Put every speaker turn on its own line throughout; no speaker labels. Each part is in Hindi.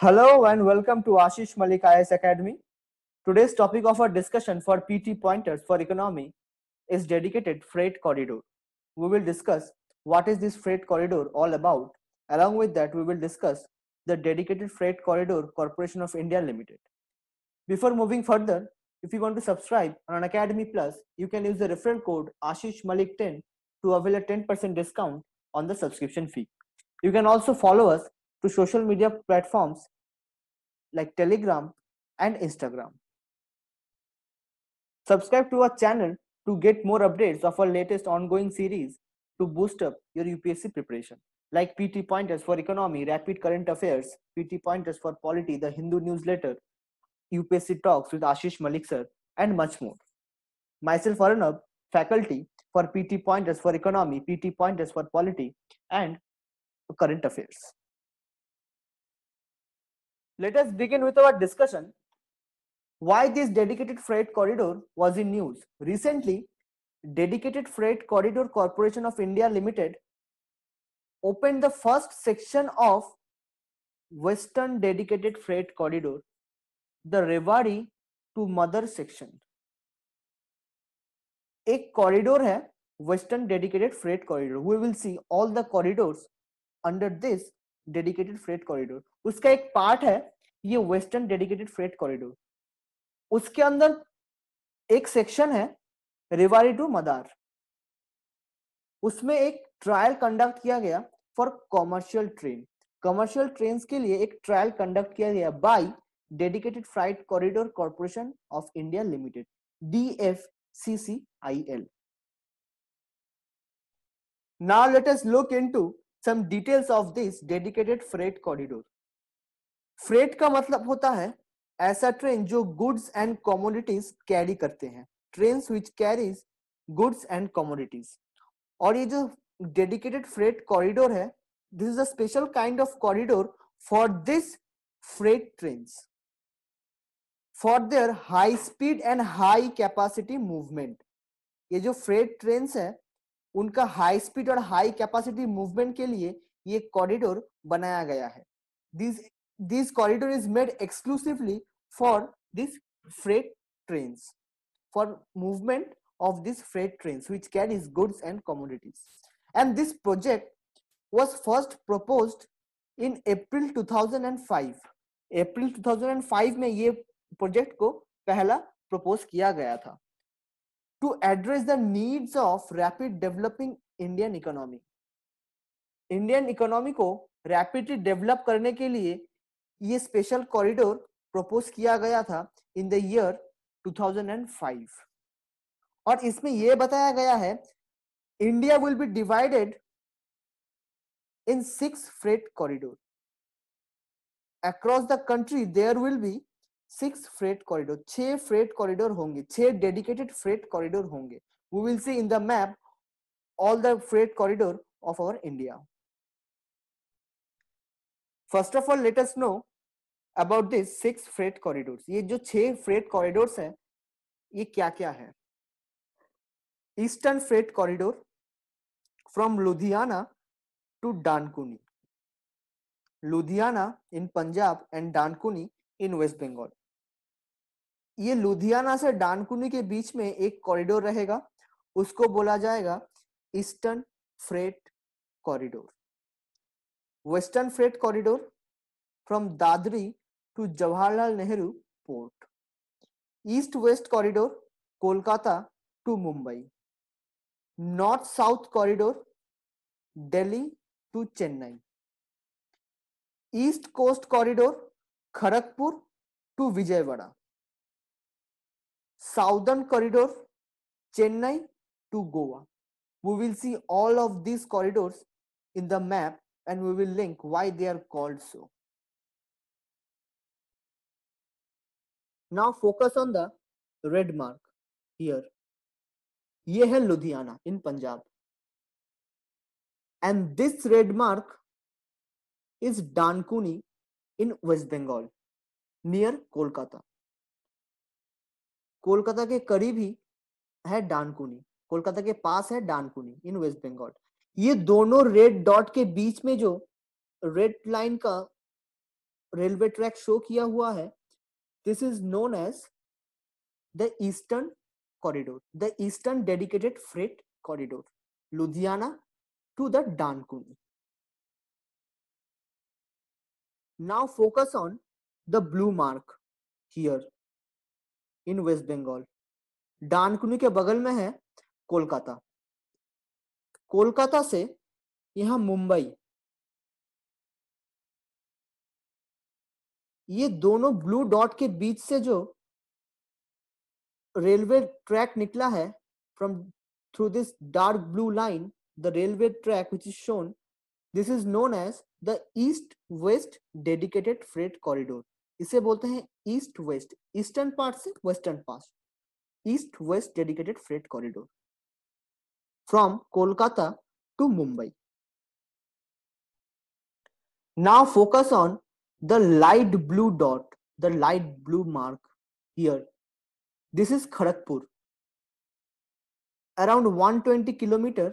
Hello and welcome to Ashish Malik IS Academy. Today's topic of our discussion for PT pointers for economy is dedicated freight corridor. We will discuss what is this freight corridor all about. Along with that, we will discuss the dedicated freight corridor Corporation of India Limited. Before moving further, if you want to subscribe on Academy Plus, you can use the referral code Ashish Malik 10 to avail a 10% discount on the subscription fee. You can also follow us to social media platforms like Telegram and Instagram. Subscribe to our channel to get more updates of our latest ongoing series to boost up your UPSC preparation, like PT Pointers for Economy, Rapid Current Affairs, PT Pointers for Polity, the Hindu newsletter, UPSC Talks with Ashish Malik sir, and much more. Myself, Arnab, faculty for PT Pointers for Economy, PT Pointers for Polity, and Current Affairs. Let us begin with our discussion why this dedicated freight corridor was in news. Recently, Dedicated Freight Corridor Corporation of India Limited opened the first section of Western Dedicated Freight Corridor, the Rewari to Mother section. एक कॉरिडोर है western dedicated freight corridor we will see all the corridors under this Dedicated freight corridor. उसका एक पार्ट है, ये वेस्टर्न डेडिकेटेड फ्रेट कॉरिडोर। उसके अंदर एक सेक्शन है रेवारी टू मदार। उसमें एक ट्रायल कंडक्ट किया गया for commercial train. Commercial train के लिए एक ट्रायल कंडक्ट किया गया by dedicated freight corridor corporation of India limited D F C C I L Now let us look into some details of this dedicated freight corridor. Freight का मतलब होता है ऐसा ट्रेन जो गुड्स एंड कमोडिटीज कैरी करते हैं। Train which carries goods and commodities और ये जो डेडिकेटेड फ्रेट कॉरिडोर है this is a special kind of corridor for this freight train for their high speed and high capacity movement ये जो फ्रेट ट्रेन है उनका हाई स्पीड और हाई कैपेसिटी मूवमेंट के लिए ये कॉरिडोर बनाया गया है। This corridor is made exclusively for this freight train for movement of this freight train which can is goods and commodities and this project was first propose in April 2005 April 2005 में ये प्रोजेक्ट को पहला प्रपोज किया गया था। To address the needs of rapid developing Indian economy Indian economy को रैपिडली डेवलप करने के लिए ये स्पेशल कॉरिडोर प्रपोज किया गया था इन द ईयर 2005 और इसमें यह बताया गया है India will be divided in six freight corridor across the country there will be six freight corridor छह फ्रेट कॉरिडोर होंगे, छह डेडिकेटेड फ्रेट कॉरिडोर होंगे। We will see in the map all the freight corridor of our India first of all let us know about this six freight corridor ये जो छह फ्रेट कॉरिडोर्स हैं, ये क्या क्या है? Eastern freight corridor from Ludhiana to Dankuni Ludhiana in Punjab and Dankuni in West Bengal ये लुधियाना से डानकुनी के बीच में एक कॉरिडोर रहेगा। उसको बोला जाएगा eastern freight corridor western freight corridor from Dadri to Jawaharlal Nehru port east west corridor Kolkata to Mumbai. North south corridor Delhi to Chennai. East coast corridor Kharagpur to Vijayawada. Southern Corridor, Chennai to Goa. We will see all of these corridors in the map and we will link why they are called so. now focus on the red mark here ये है Ludhiana in Punjab and this red mark is Dankuni in West Bengal near Kolkata Kolkata के करीब ही है डानकुनी, कोलकाता के पास है डानकुनी इन वेस्ट बंगाल ये दोनों रेड डॉट के बीच में जो रेड लाइन का रेलवे ट्रैक शो किया हुआ है this is known as the eastern corridor the eastern dedicated freight corridor Ludhiana to the Dankuni now focus on the blue mark here. In west bengal Dankuni के बगल में है कोलकाता। कोलकाता से यहाँ मुंबई। ये दोनों ब्लू डॉट के बीच से जो रेलवे ट्रैक निकला है from through this dark blue line the railway track which is shown this is known as the east west dedicated freight corridor इसे बोलते हैं ईस्ट वेस्ट, ईस्टर्न पार्ट से western part, east west dedicated freight corridor. From Kolkata to Mumbai. Now focus on the light blue dot the light blue mark here this is Kharagpur around 120 kilometre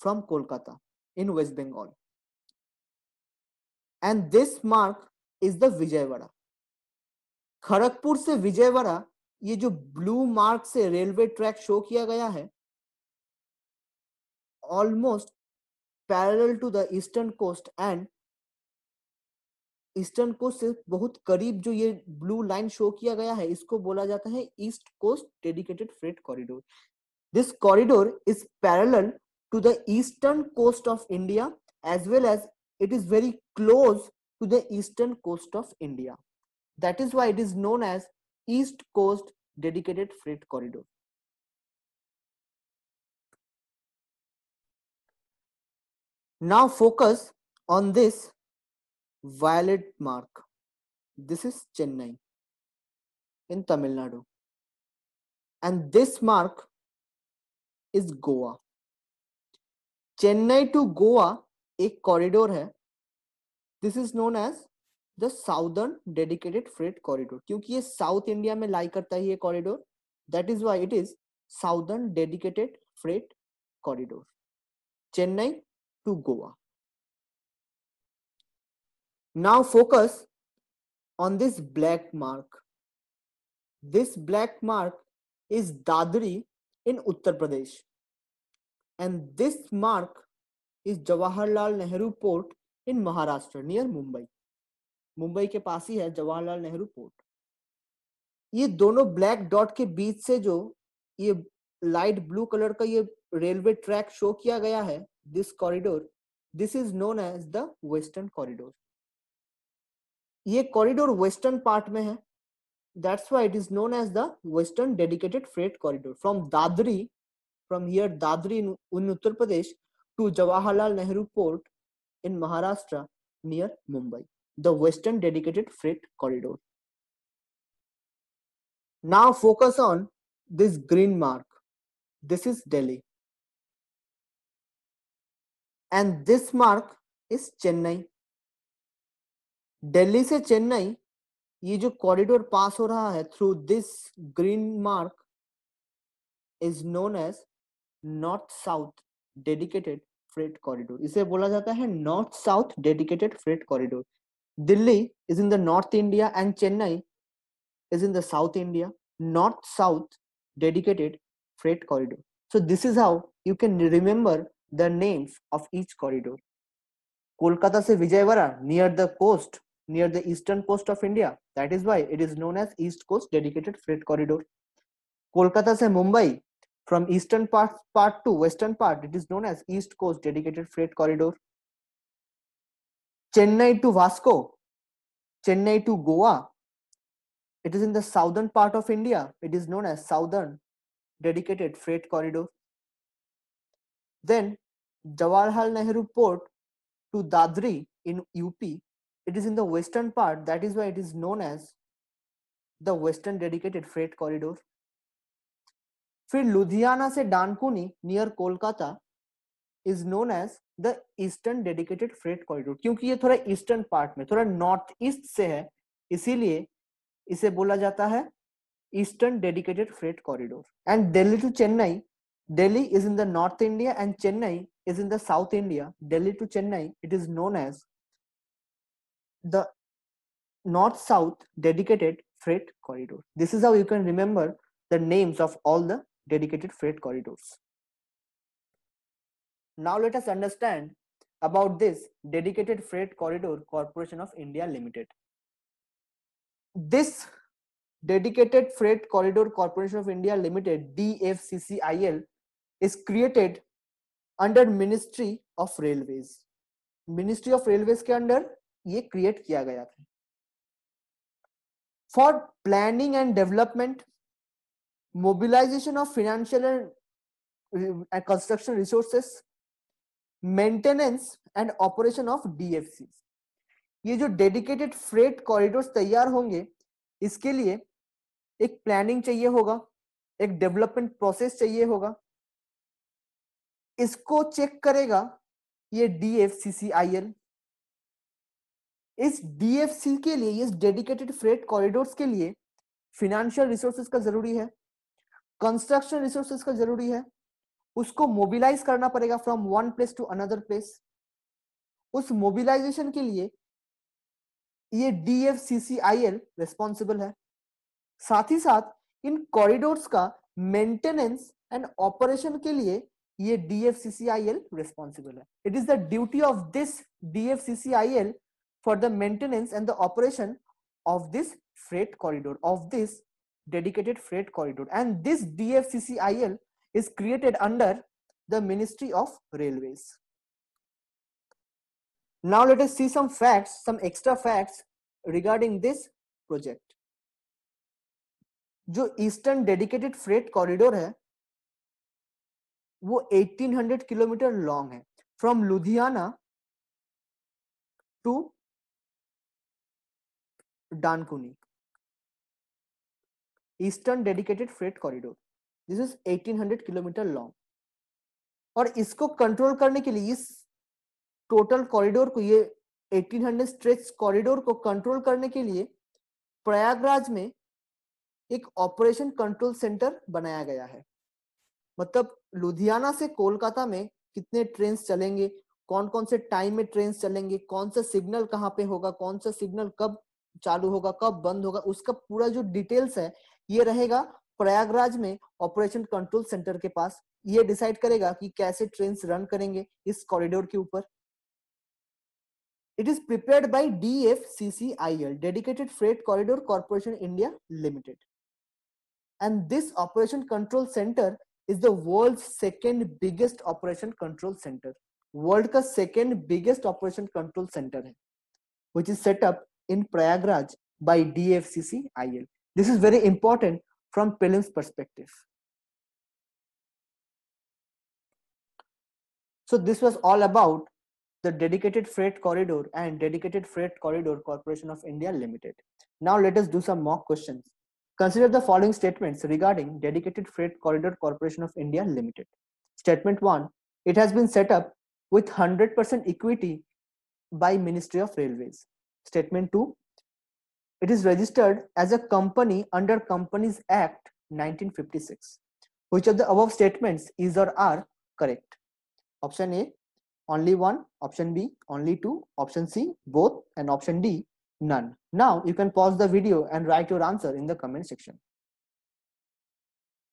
from Kolkata in West Bengal and this mark is the Vijayawada Kharagpur से विजयवाड़ा, ये जो ब्लू मार्क से रेलवे ट्रैक शो किया गया है almost parallel to the eastern coast and eastern coast से बहुत करीब जो ये ब्लू लाइन शो किया गया है, इसको बोला जाता है east coast dedicated freight corridor this corridor is parallel to the eastern coast of India as well as it is very close to the eastern coast of India. That is why it is known as East Coast Dedicated Freight Corridor. Now focus on this violet mark. This is Chennai in Tamil Nadu. And this mark is Goa. Chennai to Goa एक कॉरिडोर है this is known as the southern dedicated freight corridor, क्योंकि ये साउथ इंडिया में लाई करता है ये corridor, that is why it is southern dedicated freight corridor, Chennai to Goa. Now focus on this black mark. This black mark is Dadri in Uttar Pradesh, and this mark is Jawaharlal Nehru port in Maharashtra, near Mumbai. Mumbai के पास ही है जवाहरलाल नेहरू पोर्ट। ये दोनों ब्लैक डॉट के बीच से जो ये लाइट ब्लू कलर का ये रेलवे ट्रैक शो किया गया है this corridor this is known as the western corridor ये कॉरिडोर वेस्टर्न पार्ट में है। That's why it is known as the western dedicated freight corridor from Dadri from here Dadri in Uttar Pradesh to Jawaharlal Nehru Port in Maharashtra near Mumbai, the western dedicated freight corridor. Now focus on this green mark. This is Delhi. And this mark is Chennai. Delhi से चेन्नई ये जो कॉरिडोर पास हो रहा है through this green mark is known as north south dedicated freight corridor इसे बोला जाता है north south dedicated freight corridor Delhi is in the North India and Chennai is in the South India, North South dedicated freight corridor. So, this is how you can remember the names of each corridor. Kolkata se Vijayawada near the coast, near the eastern coast of India. That is why it is known as East Coast Dedicated Freight Corridor. Kolkata se Mumbai from eastern part, part to western part, it is known as East Coast Dedicated Freight Corridor. Chennai to Vasco, Chennai to Goa, it is in the southern part of India. It is known as Southern Dedicated Freight Corridor. Then Jawaharlal Nehru Port to Dadri in UP, it is in the western part. That is why it is known as the Western Dedicated Freight Corridor. फिर लुधियाना से Dankuni near Kolkata Is known as the eastern dedicated freight corridor क्योंकि ये थोड़ा ईस्टर्न पार्ट में थोड़ा नॉर्थ ईस्ट से है इसीलिए इसे बोला जाता है eastern dedicated freight corridor and Delhi to Chennai Delhi is in the north India and Chennai is in the south India Delhi to Chennai it is known as the north-south dedicated freight corridor. This is how you can remember the names of all the dedicated freight corridors. Now let us understand about this dedicated freight corridor corporation of india limited. This dedicated freight corridor corporation of india limited dfccil is created under ministry of railways. Ministry of railways ke under ye create gaya tha for planning and development mobilization of financial and construction resources maintenance and operation of DFC. ये जो डेडिकेटेड फ्रेट कॉरिडोर तैयार होंगे, इसके लिए एक प्लानिंग चाहिए होगा, एक डेवलपमेंट प्रोसेस चाहिए होगा। इसको चेक करेगा ये डीएफसीसीआईएल। इस डीएफसी के लिए, इस डेडिकेटेड फ्रेट कॉरिडोर्स के लिए फिनेंशियल रिसोर्सेज का ज़रूरी है कंस्ट्रक्शन रिसोर्सेज का ज़रूरी है उसको मोबिलाइज करना पड़ेगा from one place to another place उस मोबिलाइजेशन के लिए ये डीएफसीसीआईएल रिस्पॉन्सिबल है। साथ ही साथ इन कॉरिडोर्स का मेंटेनेंस एंड ऑपरेशन के लिए ये डीएफसीसीआईएल रिस्पॉन्सिबल है। It is the duty of this DFCCIL for the maintenance and the operation of this freight corridor, of this dedicated freight corridor. And this dfccil is created under the Ministry of Railways. Now let us see some facts, some extra facts regarding this project. जो ईस्टर्न डेडिकेटेड फ्रेट कॉरिडोर है वो 1800 किलोमीटर लॉन्ग है from Ludhiana to Dankuni eastern dedicated freight corridor this is 1800 kilometre long और इसको कंट्रोल करने के लिए इस टोटल कॉरिडोर को ये 1800 स्ट्रेच कॉरिडोर को कंट्रोल करने के लिए प्रयागराज में एक ऑपरेशन कंट्रोल सेंटर बनाया गया है। मतलब लुधियाना से कोलकाता में कितने ट्रेन चलेंगे कौन कौन से टाइम में ट्रेन चलेंगे, कौन सा सिग्नल कहाँ पे होगा, कौन सा सिग्नल कब चालू होगा, कब बंद होगा, उसका पूरा जो डिटेल्स है, ये रहेगा प्रयागराज में ऑपरेशन कंट्रोल सेंटर के पास ये डिसाइड करेगा कि कैसे ट्रेन रन करेंगे इस कॉरिडोर के ऊपर। It is prepared by DFCCIL dedicated freight corridor corporation India limited and this operation control centre is the world second biggest operation control centre world का second biggest operation control centre है which is setup in Prayagraj by D F C C I L this is very important from prelims perspective. So this was all about the dedicated freight corridor and dedicated freight corridor corporation of India limited. Now let us do some mock questions. Consider the following statements regarding dedicated freight corridor corporation of India limited. Statement 1 it has been set up with 100% equity by Ministry of Railways. Statement 2 it is registered as a company under Companies Act 1956. Which of the above statements is or are correct? Option A, only one. Option B, only two. Option C, both. And option D, none. Now you can pause the video and write your answer in the comment section.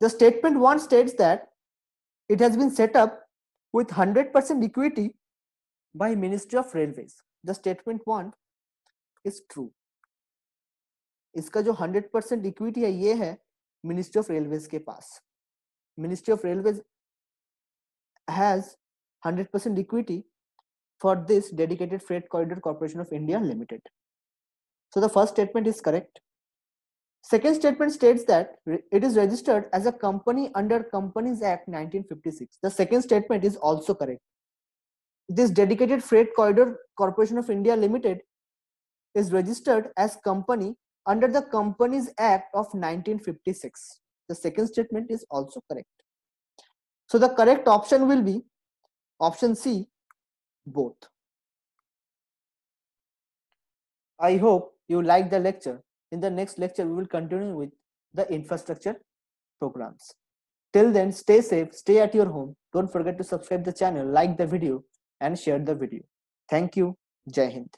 The statement one states that it has been set up with 100% equity by Ministry of Railways. The statement one is true. इसका जो 100 परसेंट इक्विटी है, ये है मिनिस्ट्री ऑफ़ रेलवेज के पास। Ministry of railways has 100 percent equity for this dedicated freight corridor corporation of India limited so the first statement is correct second statement states that it is registered as a company under companies act 1956 the second statement is also correct this dedicated freight corridor corporation of India limited is registered as company under the Companies Act of 1956. The second statement is also correct. So the correct option will be option C, both. I hope you like the lecture. In the next lecture, we will continue with the infrastructure programs. Till then, stay safe, stay at your home. Don't forget to subscribe the channel, like the video and share the video. Thank you. Jai Hind.